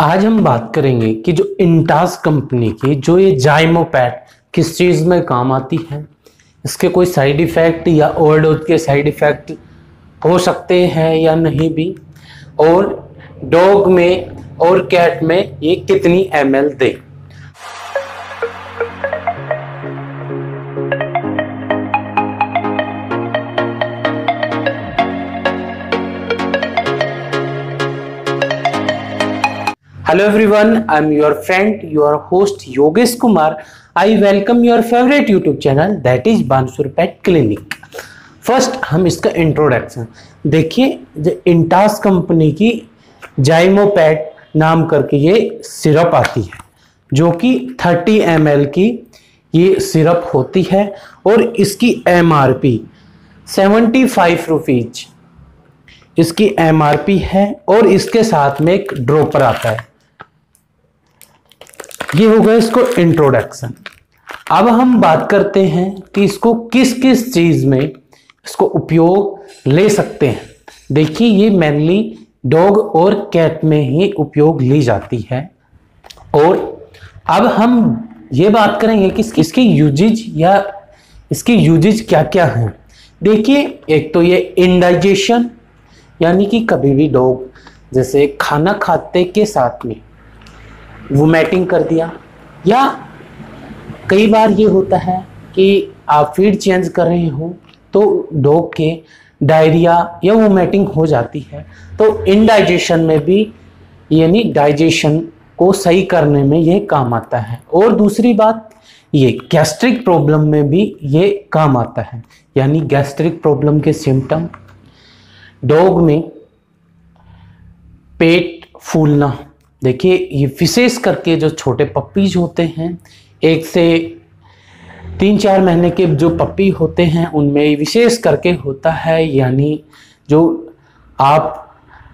आज हम बात करेंगे कि जो इंटास कंपनी की, जो ये जाइमोपैट, किस चीज़ में काम आती है? इसके कोई साइड इफ़ेक्ट या ओवरडोज के साइड इफ़ेक्ट हो सकते हैं या नहीं भी? और डॉग में और कैट में ये कितनी एम एल दे? Hello everyone, I'm your friend, your host Yogesh Kumar. I welcome your favorite YouTube channel that is Bansur Pet Clinic. First हम इसका इंट्रोडक्शन देखिए इंटास कंपनी की जाइमोपैट नाम करके ये सिरप आती है जो कि 30 एम की ये सिरप होती है और इसकी M R P seventy five rupees इसकी एम आर पी है और इसके साथ में एक ड्रॉपर आता है ये हो गया इसको इंट्रोडक्शन अब हम बात करते हैं कि इसको किस किस चीज़ में इसको उपयोग ले सकते हैं। देखिए, ये मेनली डॉग और कैट में ही उपयोग ली जाती है। और अब हम ये बात करेंगे कि इसके यूजेज या इसके यूजेज क्या क्या हैं। देखिए, एक तो ये इंडाइजेशन यानी कि कभी भी डॉग जैसे खाना खाते के साथ में वोमेटिंग कर दिया। या कई बार ये होता है कि आप फ़ीड चेंज कर रहे हो तो डॉग के डायरिया या वोमेटिंग हो जाती है। तो इनडाइजेशन में भी, यानी डाइजेशन को सही करने में यह काम आता है। और दूसरी बात, ये गैस्ट्रिक प्रॉब्लम में भी ये काम आता है। यानी गैस्ट्रिक प्रॉब्लम के सिम्टम डॉग में पेट फूलना। देखिए, ये विशेष करके जो छोटे पप्पीज होते हैं, एक से तीन चार महीने के जो पप्पी होते हैं, उनमें विशेष करके होता है, यानी जो आप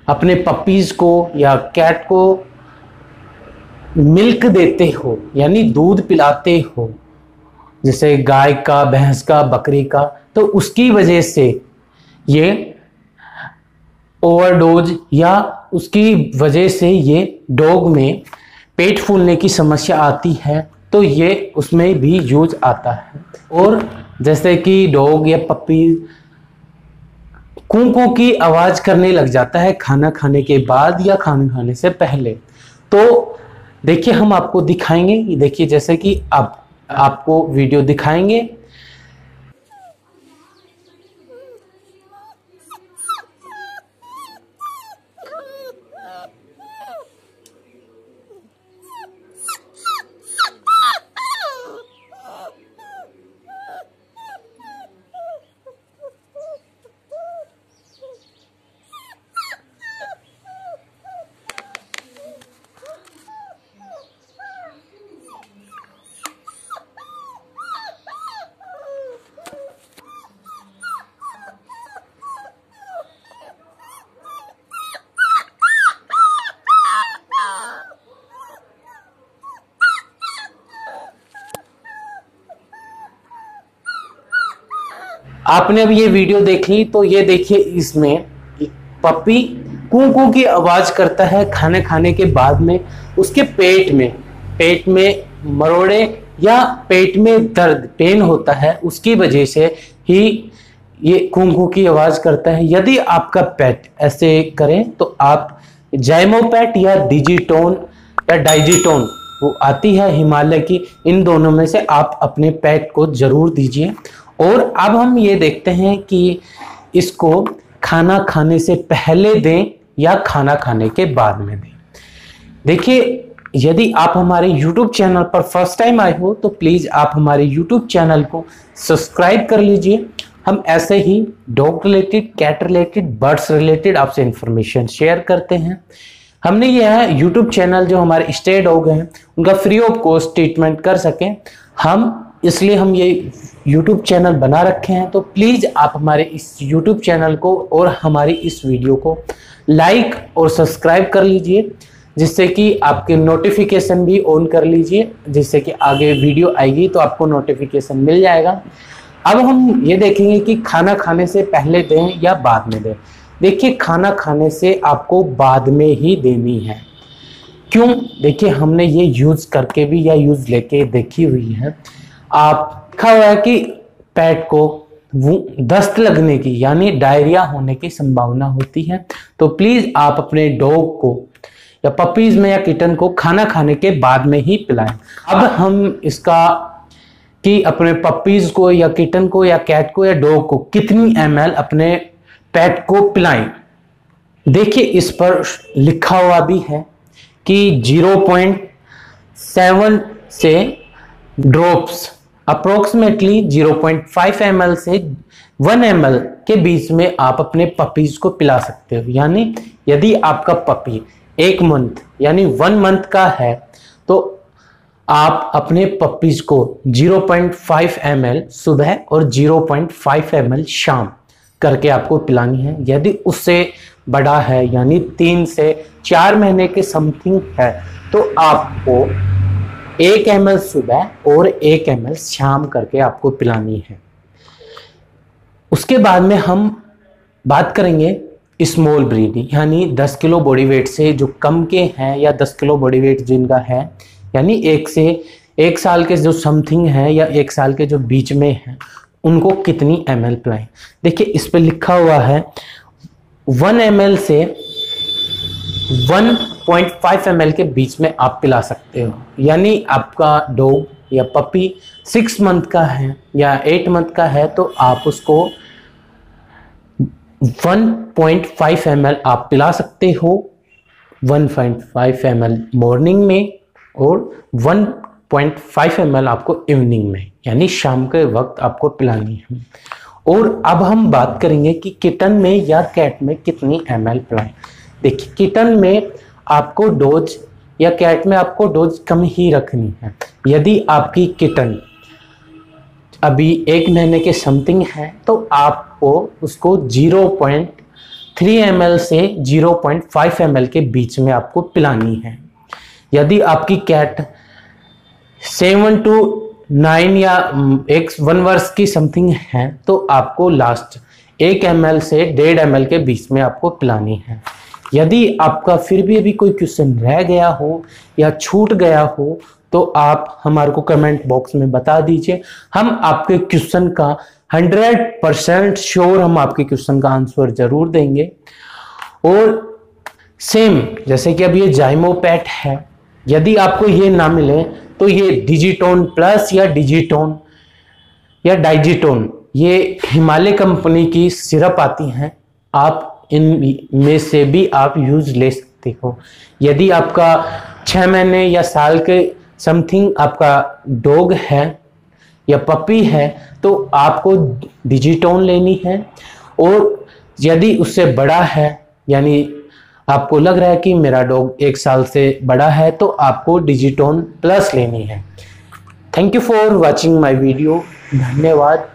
अपने पप्पीज को या कैट को मिल्क देते हो, यानी दूध पिलाते हो, जैसे गाय का, भैंस का, बकरी का तो उसकी वजह से ये ओवरडोज या उसकी वजह से ये डॉग में पेट फूलने की समस्या आती है तो ये उसमें भी यूज़ आता है। और जैसे कि डॉग या पपी कूकों की आवाज़ करने लग जाता है खाना खाने के बाद या खाना खाने से पहले। तो देखिए, हम आपको दिखाएँगे। देखिए, जैसे कि आप, आपको वीडियो दिखाएँगे। आपने अब ये वीडियो देखी तो ये देखिए इसमें पपी कू कू की आवाज़ करता है खाने खाने के बाद में, उसके पेट में पेट में मरोड़े या पेट में दर्द, पेन होता है, उसकी वजह से ही ये कुंकू की आवाज़ करता है। यदि आपका पेट ऐसे करें तो आप जैमोपैट या डिजिटोन या डाइजिटोन, वो आती है हिमालय की, इन दोनों में से आप अपने पेट को ज़रूर दीजिए। और अब हम ये देखते हैं कि इसको खाना खाने से पहले दें या खाना खाने के बाद में दें। देखिए, यदि आप हमारे YouTube चैनल पर फ़र्स्ट टाइम आए हो तो प्लीज़ आप हमारे YouTube चैनल को सब्सक्राइब कर लीजिए। हम ऐसे ही dog related cat related birds related आपसे इंफॉर्मेशन शेयर करते हैं। हमने यह यूट्यूब चैनल जो हमारे स्टे डॉग हैं, उनका फ्री ऑफ़ कॉस्ट ट्रीटमेंट कर सकें। हम इसलिए हम ये यूट्यूब चैनल बना रखे हैं तो प्लीज़ आप हमारे इस यूट्यूब चैनल को और हमारी इस वीडियो को लाइक और सब्सक्राइब कर लीजिए, जिससे कि आपके नोटिफिकेशन भी ऑन कर लीजिए, जिससे कि आगे वीडियो आएगी तो आपको नोटिफिकेशन मिल जाएगा। अब हम ये देखेंगे कि खाना खाने से पहले दें या बाद में दें। देखिए, खाना खाने से आपको बाद में ही देनी है। क्यों? देखिए, हमने ये यूज़ करके भी या यूज़ लेके देखी हुई है। आप लिखा हुआ है कि पेट को वो दस्त लगने की, यानी डायरिया होने की संभावना होती है। तो प्लीज़ आप अपने डॉग को या पपीज में या किटन को खाना खाने के बाद में ही पिलाएँ। अब हम इसका कि अपने पपीज को या किटन को या कैट को या डॉग को कितनी एमएल अपने पेट को पिलाएँ। देखिए इस पर लिखा हुआ भी है कि 0.7 से ड्रॉप्स अप्रोक्सीमेटली 0.5 ml से 1 ml के बीच में आप अपने पपीज को पिला सकते हो। यानी यदि आपका पपी एक मंथ यानी वन मंथ का है तो आप अपने पपीज को 0.5 ml सुबह और 0.5 ml शाम करके आपको पिलानी है। यदि उससे बड़ा है, यानी तीन से चार महीने के समथिंग है तो आपको एक एम सुबह और एक एम शाम करके आपको पिलानी है। उसके बाद में हम बात करेंगे स्मॉल ब्रीड यानी 10 किलो बॉडी वेट से जो कम के हैं या 10 किलो बॉडी वेट जिनका है, यानी एक से, एक साल के जो समथिंग है या एक साल के जो बीच में है, उनको कितनी एम एल पिलाएँ। देखिए, इस पर लिखा हुआ है वन एम से 1.5 ml के बीच में आप पिला सकते हो। यानी आपका डॉग या पपी सिक्स मंथ का है या एट मंथ का है तो आप उसको 1.5 ml आप पिला सकते हो। 1.5 ml मॉर्निंग में और 1.5 ml आपको इवनिंग में, यानी शाम के वक्त आपको पिलानी है। और अब हम बात करेंगे कि किटन में या कैट में कितनी एम एल पिलाएँ। देखिए, किटन में आपको डोज या कैट में आपको डोज कम ही रखनी है। यदि आपकी किटन अभी एक महीने के समथिंग है तो आपको उसको 0.3 एम से 0.5 एम के बीच में आपको पिलानी है। यदि आपकी कैट सेवन टू नाइन या एक वन वर्ष की समथिंग है तो आपको लास्ट एक एमएल से डेढ़ एम के बीच में आपको पिलानी है। यदि आपका फिर भी अभी कोई क्वेश्चन रह गया हो या छूट गया हो तो आप हमारे को कमेंट बॉक्स में बता दीजिए। हम आपके क्वेश्चन का हंड्रेड परसेंट श्योर हम आपके क्वेश्चन का आंसर ज़रूर देंगे। और सेम जैसे कि अब ये जाइमोपैट है, यदि आपको ये ना मिले तो ये डिजिटोन प्लस या डिजिटोन या डाइजिटोन ये हिमालय कंपनी की सिरप आती हैं। आप इन में से भी आप यूज़ ले सकते हो। यदि आपका छः महीने या साल के समथिंग आपका डॉग है या पपी है तो आपको डिजिटोन लेनी है। और यदि उससे बड़ा है, यानी आपको लग रहा है कि मेरा डॉग एक साल से बड़ा है तो आपको डिजिटोन प्लस लेनी है। Thank you for watching my video धन्यवाद।